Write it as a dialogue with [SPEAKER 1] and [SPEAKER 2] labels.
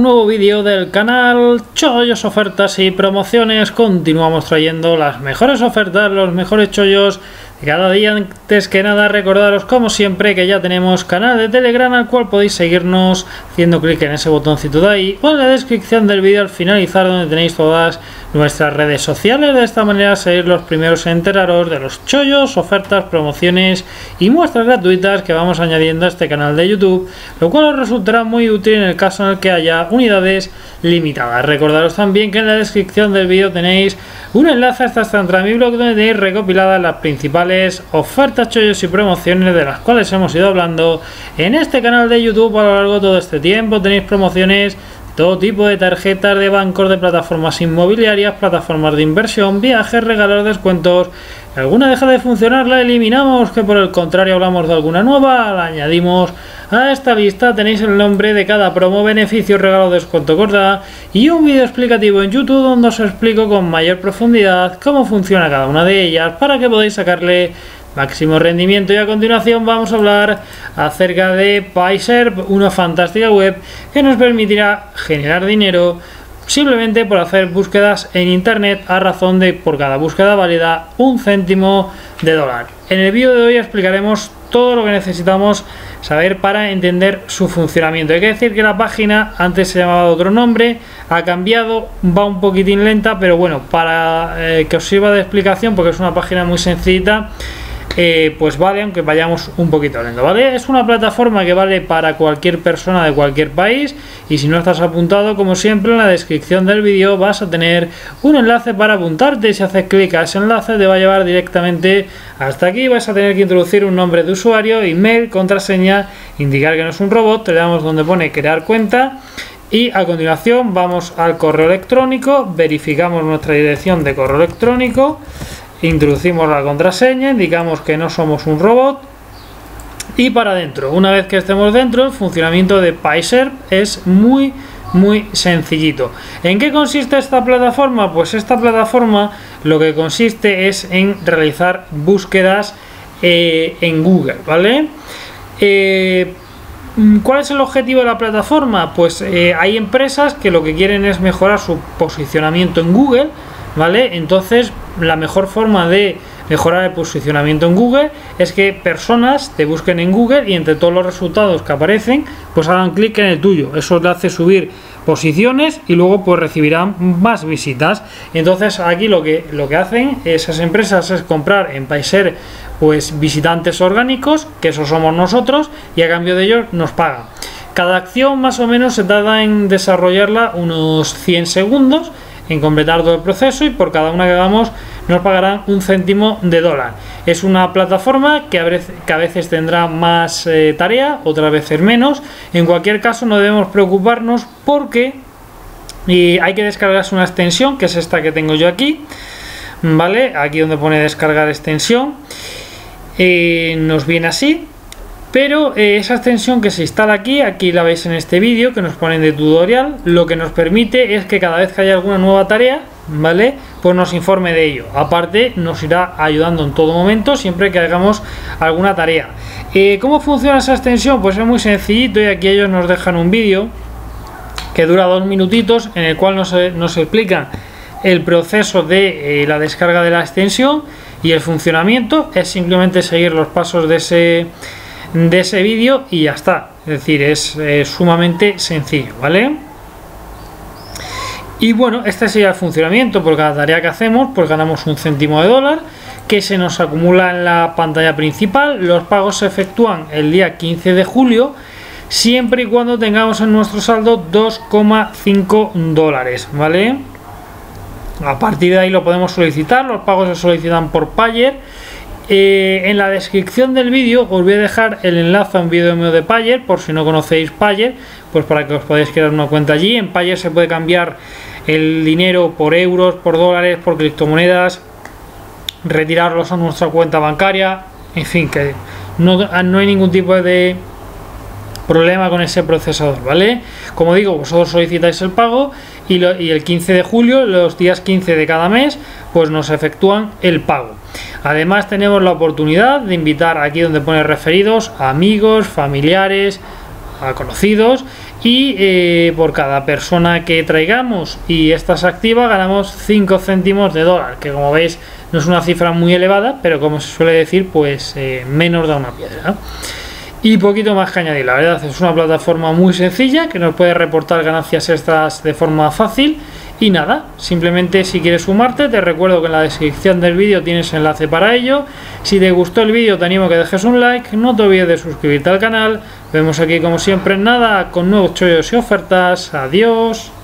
[SPEAKER 1] Nuevo vídeo del canal Chollos, ofertas y promociones. Continuamos trayendo las mejores ofertas, los mejores chollos cada día. Antes que nada, recordaros como siempre que ya tenemos canal de Telegram al cual podéis seguirnos haciendo clic en ese botoncito de ahí o en la descripción del vídeo al finalizar donde tenéis todas nuestras redes sociales. De esta manera seréis los primeros en enteraros de los chollos, ofertas, promociones y muestras gratuitas que vamos añadiendo a este canal de YouTube, lo cual os resultará muy útil en el caso en el que haya unidades limitadas. Recordaros también que en la descripción del vídeo tenéis un enlace hasta esta mi blog donde tenéis recopiladas las principales ofertas, chollos y promociones de las cuales hemos ido hablando en este canal de YouTube a lo largo de todo este tiempo. Tenéis promociones todo tipo de tarjetas de bancos, de plataformas inmobiliarias, plataformas de inversión, viajes, regalos, descuentos. Alguna deja de funcionar, la eliminamos, que por el contrario hablamos de alguna nueva, la añadimos a esta lista. Tenéis el nombre de cada promo, beneficio, regalo, descuento, corta y un vídeo explicativo en YouTube donde os explico con mayor profundidad cómo funciona cada una de ellas para que podáis sacarle máximo rendimiento y a continuación vamos a hablar acerca de Payserp, una fantástica web que nos permitirá generar dinero simplemente por hacer búsquedas en internet a razón de por cada búsqueda válida un céntimo de dólar. En el vídeo de hoy explicaremos todo lo que necesitamos saber para entender su funcionamiento. Hay que decir que la página antes se llamaba otro nombre, ha cambiado, va un poquitín lenta, pero bueno, para eh, que os sirva de explicación, porque es una página muy sencillita, eh, pues vale, aunque vayamos un poquito lento, ¿vale? Es una plataforma que vale para cualquier persona de cualquier país y si no estás apuntado, como siempre, en la descripción del vídeo vas a tener un enlace para apuntarte. Si haces clic a ese enlace te va a llevar directamente hasta aquí. Vas a tener que introducir un nombre de usuario, email, contraseña, indicar que no es un robot, te damos donde pone crear cuenta y a continuación vamos al correo electrónico, verificamos nuestra dirección de correo electrónico introducimos la contraseña, indicamos que no somos un robot y para adentro. Una vez que estemos dentro, el funcionamiento de PySerp es muy muy sencillito. ¿En qué consiste esta plataforma? Pues esta plataforma lo que consiste es en realizar búsquedas eh, en Google, ¿vale? Eh, ¿Cuál es el objetivo de la plataforma? Pues eh, hay empresas que lo que quieren es mejorar su posicionamiento en Google, ¿vale? Entonces la mejor forma de mejorar el posicionamiento en Google es que personas te busquen en Google y entre todos los resultados que aparecen pues hagan clic en el tuyo. Eso le hace subir posiciones y luego pues recibirán más visitas. Entonces aquí lo que lo que hacen esas empresas es comprar en Paiser pues visitantes orgánicos que eso somos nosotros y a cambio de ellos nos pagan. Cada acción más o menos se tarda en desarrollarla unos 100 segundos en completar todo el proceso y por cada una que hagamos nos pagarán un céntimo de dólar. Es una plataforma que a veces, que a veces tendrá más eh, tarea, otras veces menos. En cualquier caso no debemos preocuparnos porque y hay que descargarse una extensión, que es esta que tengo yo aquí. ¿Vale? Aquí donde pone descargar extensión. Eh, nos viene así pero eh, esa extensión que se instala aquí, aquí la veis en este vídeo que nos ponen de tutorial, lo que nos permite es que cada vez que haya alguna nueva tarea, ¿vale? Pues nos informe de ello. Aparte, nos irá ayudando en todo momento siempre que hagamos alguna tarea. Eh, ¿Cómo funciona esa extensión? Pues es muy sencillito y aquí ellos nos dejan un vídeo que dura dos minutitos en el cual nos, nos explican el proceso de eh, la descarga de la extensión y el funcionamiento. Es simplemente seguir los pasos de ese de ese vídeo y ya está. Es decir, es sumamente sencillo, ¿vale? Y bueno, este sería el funcionamiento. Por cada tarea que hacemos, pues ganamos un céntimo de dólar que se nos acumula en la pantalla principal. Los pagos se efectúan el día 15 de julio, siempre y cuando tengamos en nuestro saldo 2,5 dólares, ¿vale? A partir de ahí lo podemos solicitar. Los pagos se solicitan por Payer eh, en la descripción del vídeo os voy a dejar el enlace a un vídeo mío de Payer, por si no conocéis Payer, pues para que os podáis crear una cuenta allí. En Payer se puede cambiar el dinero por euros, por dólares, por criptomonedas, retirarlos a nuestra cuenta bancaria, en fin, que no, no hay ningún tipo de problema con ese procesador, ¿vale? Como digo, vosotros solicitáis el pago y, y, el 15 de julio, los días 15 de cada mes, pues nos efectúan el pago. Además tenemos la oportunidad de invitar aquí donde pone referidos a amigos, familiares, a conocidos y eh, por cada persona que traigamos. Y esta se activa ganamos 5 céntimos de dólar que como veis no es una cifra muy elevada pero como se suele decir pues eh, menos da una piedra y poquito más que añadir. La verdad es una plataforma muy sencilla que nos puede reportar ganancias extras de forma fácil y nada, simplemente si quieres sumarte, te recuerdo que en la descripción del vídeo tienes enlace para ello. Si te gustó el vídeo te animo a que dejes un like, no te olvides de suscribirte al canal. Vemos aquí como siempre nada con nuevos chollos y ofertas. Adiós.